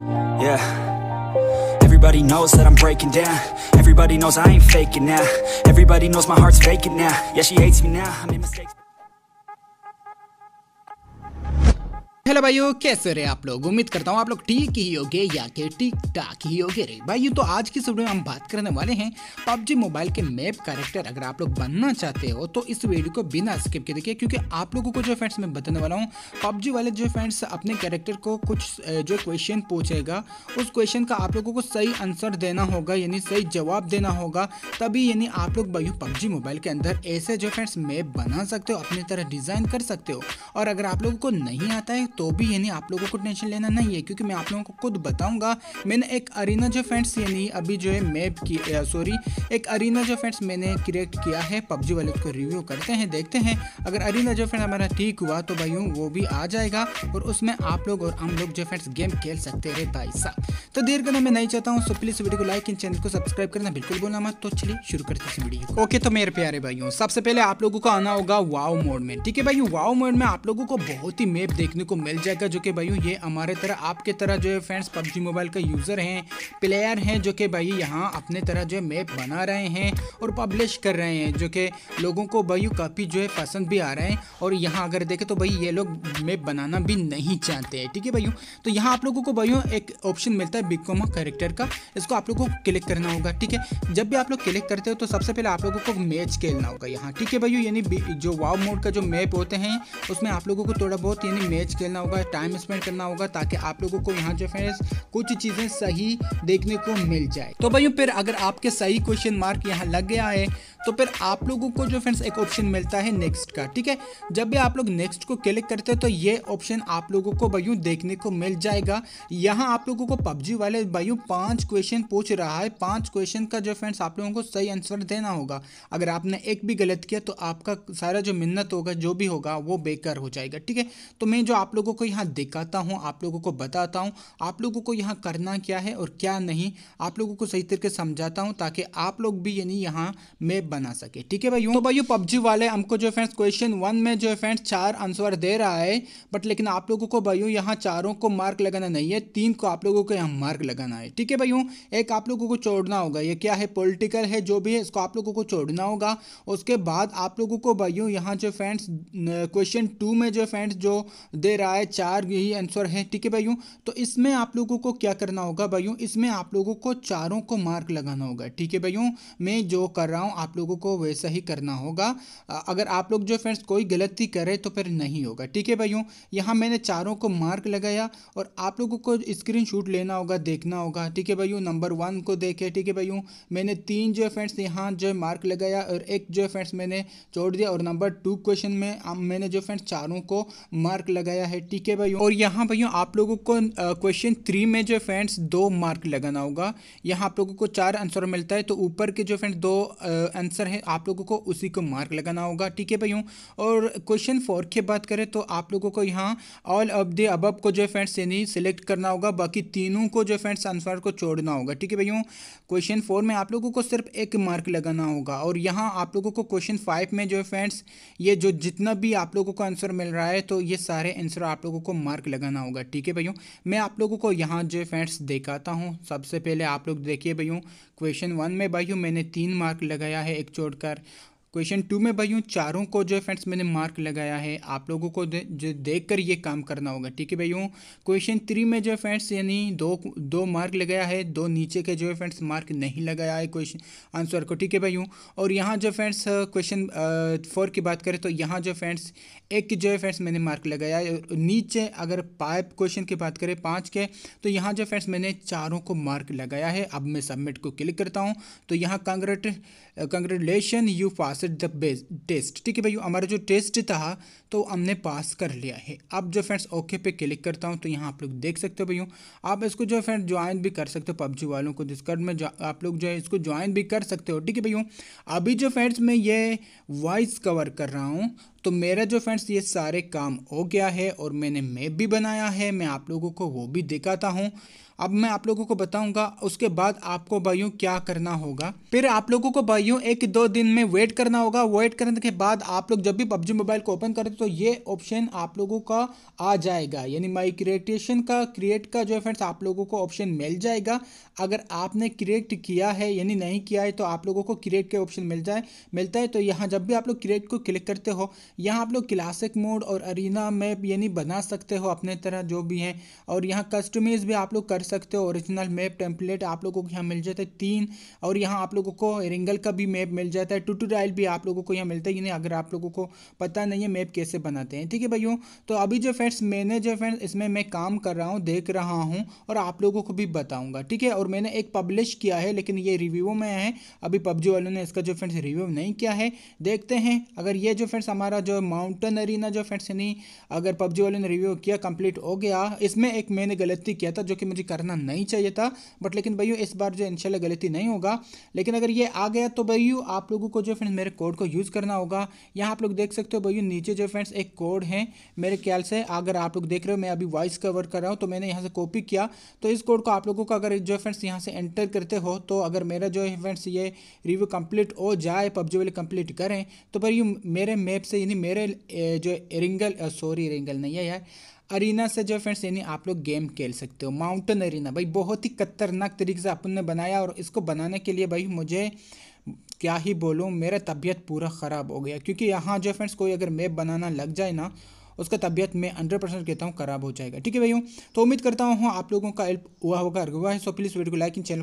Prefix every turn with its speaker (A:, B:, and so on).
A: Yeah. Everybody knows that I'm breaking down. Everybody knows I ain't faking now. Everybody knows my heart's faking now. Yeah, she hates me now. I made mistakes.
B: Hello भाइयों, कैसे रहे आप लोग? उम्मीद करता हूँ आप लोग ठीक ही होगे या कि ठीक ठाक ही होगे रे। भाइयों तो आज की वीडियो में हम बात करने वाले हैं पबजी मोबाइल के मैप कैरेक्टर। अगर आप लोग बनना चाहते हो तो इस वीडियो को बिना स्किप के देखिए, क्योंकि आप लोगों को जो फ्रेंड्स मैं बताने वाला हूँ, पबजी वाले जो फ्रेंड्स अपने कैरेक्टर को कुछ जो क्वेश्चन पूछेगा, उस क्वेश्चन का आप लोगों को सही आंसर देना होगा, यानी सही जवाब देना होगा। तभी यानी आप लोग भाइयों पबजी मोबाइल के अंदर ऐसे जो फ्रेंड्स मैप बना सकते हो, अपनी तरह डिज़ाइन कर सकते हो। और अगर आप लोगों को नहीं आता है तो भी यानी आप लोगों को टेंशन लेना नहीं है, क्योंकि मैं आप लोगों को खुद बताऊँगा। मैंने एक अरीना जो फ्रेंड्स यानी अभी जो है मैप की सॉरी एक अरीना जो फ्रेंड्स मैंने क्रिएट किया है, पबजी वाले उसको रिव्यू करते हैं, देखते हैं। अगर अरीना जो फ्रेंड हमारा ठीक हुआ तो भाई वो भी आ जाएगा और उसमें आप लोग और हम लोग जो फ्रेंड्स गेम खेल सकते हैं भाई साहब। तो देर करना मैं नहीं चाहता हूँ सो प्लीज़ वीडियो को लाइक इन चैनल को सब्सक्राइब करना बिल्कुल बोलना मत। तो चलिए शुरू करते हैं वीडियो ओके तो मेरे प्यारे भाइयों, सबसे पहले आप लोगों को आना होगा वाओ मोड में, ठीक है भाई वाओ मोड में आप लोगों को बहुत ही मैप देखने को मिल जाएगा जो कि भाई ये हमारे तरह आपके तरह जो है फ्रेंड्स पबजी मोबाइल का यूज़र हैं प्लेयर हैं, जो कि भाई यहाँ अपने तरह जो है मैप बना रहे हैं और पब्लिश कर रहे हैं, जो कि लोगों को भाई काफ़ी जो है पसंद भी आ रहे हैं और यहाँ अगर देखें तो भाई ये लोग मैप बनाना भी नहीं चाहते हैं, ठीक है भाइयों? तो यहाँ आप लोगों को भाइयों एक ऑप्शन मिलता है बिकोमा कैरेक्टर का, इसको आप लोगों को क्लिक करना होगा, ठीक है? जब भी आप लोग क्लिक करते हो तो सबसे पहले आप लोगों को मैच खेलना होगा यहाँ, ठीक है भाइयों? यानी जो वाव मोड का जो मैप होते हैं, उसमें आप लोगों को थोड़ा बहुत यानी मैच खेलना होगा टाइम स्पेंड करना होगा ताकि आप लोगों को यहाँ जो फ्रेंड्स कुछ चीज़ें सही देखने को मिल जाए। तो भाई फिर अगर आपके सही क्वेश्चन मार्क यहाँ लग गया है तो फिर आप लोगों को जो फ्रेंड्स एक ऑप्शन मिलता है नेक्स्ट का, ठीक है? जब भी आप लोग नेक्स्ट को क्लिक करते हैं तो ये ऑप्शन आप लोगों को भाइयों देखने को मिल जाएगा। यहाँ आप लोगों को पबजी वाले भाइयों पाँच क्वेश्चन पूछ रहा है। पाँच क्वेश्चन का जो फ्रेंड्स आप लोगों को सही आंसर देना होगा। अगर आपने एक भी गलत किया तो आपका सारा जो मिन्नत होगा, जो भी होगा, वो बेकार हो जाएगा, ठीक है? तो मैं जो आप लोगों को यहाँ दिखाता हूँ, आप लोगों को बताता हूँ, आप लोगों को यहाँ करना क्या है और क्या नहीं, आप लोगों को सही तरीके समझाता हूँ, ताकि आप लोग भी यानी यहाँ मैप बना सके। ठीक है भाई? तो भाई पबजी वाले हमको जो फ्रेंड्स क्वेश्चन वन में जो फ्रेंड्स चार आंसर दे रहा है बट लेकिन आप लोगों को भाइयों यहाँ चारों को मार्क लगाना नहीं है, तीन को आप लोगों को यहाँ मार्क लगाना है। ठीक है भाइयों एक आप लोगों को छोड़ना होगा। ये क्या है? पॉलिटिकल है, जो भी है, इसको आप लोगों को छोड़ना होगा। उसके बाद आप लोगों को भाइयों यहाँ जो फ्रेंड्स क्वेश्चन टू में जो फ्रेंड्स जो दे रहा है, चार यही आंसर है। ठीक है भाइयों तो इसमें आप लोगों को क्या करना होगा भाइयों इसमें आप लोगों को चारों को मार्क लगाना होगा। ठीक है भाइयों मैं जो कर रहा हूँ, आप लोगों को वैसा ही करना होगा। अगर आप लोग जो फ्रेंड्स कोई गलती करे तो फिर नहीं होगा। ठीक है भाइयों? यहाँ मैंने चारों को मार्क लगाया और आप लोगों को स्क्रीन लेना होगा, देखना होगा। ठीक है भाइयों? नंबर वन को देखे। ठीक है भाइयों? मैंने तीन जो फ्रेंड्स यहाँ जो मार्क लगाया और एक जो फ्रेंड्स मैंने छोड़ दिया और नंबर टू क्वेश्चन में मैंने जो फ्रेंड्स चारों को मार्क लगाया है। ठीक है भाइयों? और यहाँ भाइयों आप लोगों को क्वेश्चन थ्री में जो फ्रेंड्स दो मार्क लगाना होगा। यहाँ आप लोगों को चार आंसर मिलता है तो ऊपर के जो फ्रेंड्स दो आंसर है, आप लोगों को उसी को मार्क लगाना होगा, ठीक है भाइयों? और क्वेश्चन फोर की बात करें तो आप लोगों को यहाँ ऑल ऑफ़ द अबब को जो है फ्रेंड्स यानी सिलेक्ट करना होगा, बाकी तीनों को जो फ्रेंड्स आंसर को छोड़ना होगा, ठीक है भाइयों? क्वेश्चन फोर में आप लोगों को सिर्फ़ एक मार्क लगाना होगा, और यहाँ आप लोगों को क्वेश्चन फाइव में जो है फ्रेंड्स ये जो जितना भी आप लोगों को आंसर मिल रहा है तो ये सारे आंसर आप लोगों को मार्क लगाना होगा, ठीक है भैया मैं आप लोगों को यहाँ जो फ्रेंड्स दिखाता हूँ, सबसे पहले आप लोग देखिए भैया क्वेश्चन वन में भाइयों मैंने तीन मार्क लगाया है एक छोड़कर क्वेश्चन टू में भाइयों चारों को जो है फ्रेंड्स मैंने मार्क लगाया है। आप लोगों को दे, जो देख कर ये काम करना होगा ठीक है भाइयों? क्वेश्चन थ्री में जो है फ्रेंड्स यानी दो दो मार्क लगाया है दो नीचे के जो है फ्रेंड्स मार्क नहीं लगाया है क्वेश्चन आंसर को ठीक है भाइयों? और यहाँ जो फ्रेंड्स क्वेश्चन फोर की बात करें तो यहाँ जो फ्रेंड्स एक जो है फ्रेंड्स मैंने मार्क लगाया है। नीचे अगर पाइप क्वेश्चन की बात करें पाँच के तो यहाँ जो फ्रेंड्स मैंने चारों को मार्क लगाया है। अब मैं सबमिट को क्लिक करता हूँ। तो यहाँ congrat congratulation you pass the best test ठीक है भाई? हमारा जो टेस्ट था तो हमने पास कर लिया है। अब जो फ्रेंड्स ओके पे क्लिक करता हूँ तो यहाँ आप लोग देख सकते हो भैया आप इसको जो फ्रेंड ज्वाइन भी कर सकते हो पबजी वालों को डिस्कर्ड में आप लोग जो है इसको ज्वाइन भी कर सकते हो, ठीक है भैया अभी जो फ्रेंड्स मैं ये वॉइस कवर कर रहा हूँ तो मेरा जो फ्रेंड्स ये सारे काम हो गया है और मैंने मैप भी बनाया है, मैं आप लोगों को वो भी दिखाता हूँ। अब मैं आप लोगों को बताऊँगा, उसके बाद आपको भाइयों क्या करना होगा। फिर आप लोगों को भाइयों एक दो दिन में वेट करना होगा। वेट करने के बाद आप लोग जब भी पबजी मोबाइल को ओपन करते तो ये ऑप्शन आप लोगों का आ जाएगा। यानी माई क्रिएटेशन का क्रिएट का जो है फ्रेंड्स आप लोगों को ऑप्शन मिल जाएगा। अगर आपने क्रिएट किया है, यानी नहीं किया है तो आप लोगों को क्रिएट के ऑप्शन मिल जाए, मिलता है। तो यहाँ जब भी आप लोग क्रिएट को क्लिक करते हो यहाँ आप लोग क्लासिक मोड और अरीना मैप यानी बना सकते हो अपने तरह जो भी है। और यहाँ कस्टमाइज भी आप लोग कर सकते हो ओरिजिनल मैप टेम्पलेट आप लोगों को यहाँ मिल जाता है तीन। और यहाँ आप लोगों को रिंगल का भी मैप मिल जाता है ट्यूटोरियल भी आप लोगों को यहाँ मिलता है नहीं अगर आप लोगों को पता नहीं है मैप कैसे बनाते हैं। ठीक है भाइयों तो अभी जो फ्रेंड्स मैंने जो फ्रेंड्स इसमें मैं काम कर रहा हूँ, देख रहा हूँ और आप लोगों को भी बताऊँगा। ठीक है, और मैंने एक पब्लिश किया है, लेकिन ये रिव्यू में है। अभी पबजी वालों ने इसका जो फ्रेंड्स रिव्यू नहीं किया है। देखते हैं, अगर ये जो फ्रेंड्स हमारा जो माउंटेन अरीना जो फ्रेंड्स नहीं अगर पबजी वाले ने रिव्यू किया कंप्लीट हो गया, इसमें एक मैंने गलती किया था जो कि मुझे करना नहीं चाहिए था बट लेकिन भैया इस बार जो इंशाल्लाह गलती नहीं होगा। लेकिन अगर ये आ गया तो भैया आप लोगों को जो फ्रेंड्स मेरे कोड को यूज़ करना होगा। यहाँ आप लोग देख सकते हो भैया नीचे जो फ्रेंड्स एक कोड है, मेरे ख्याल से अगर आप लोग देख रहे हो, मैं अभी वॉइस कवर कर रहा हूँ तो मैंने यहाँ से कॉपी किया। तो इस कोड को आप लोगों को अगर जो फ्रेंड्स यहाँ से एंटर करते हो तो अगर मेरा जो फ्रेंड्स ये रिव्यू कंप्लीट हो जाए, पबजी वाले कंप्लीट करें तो भाई मेरे मैप से यानी मेरे जो रिंगल सॉरी रिंगल नहीं है यार, अरीना से जो फ्रेंड्स यानी आप लोग गेम खेल सकते हो माउंटेन अरीना भाई बहुत ही खतरनाक तरीके से अपन ने बनाया और इसको बनाने के लिए भाई मुझे क्या ही बोलूँ, मेरा तबीयत पूरा ख़राब हो गया। क्योंकि यहाँ जो फ्रेंड्स कोई अगर मैप बनाना लग जाए ना, उसका तबीयत मैं हंड्रेड परसेंट कहता हूँ ख़राब हो जाएगा। ठीक है भैया तो उम्मीद करता हूँ आप लोगों का हेल्प हुआ होगा। हुआ है सो प्लीज़ वीडियो को लाइक इन चैनल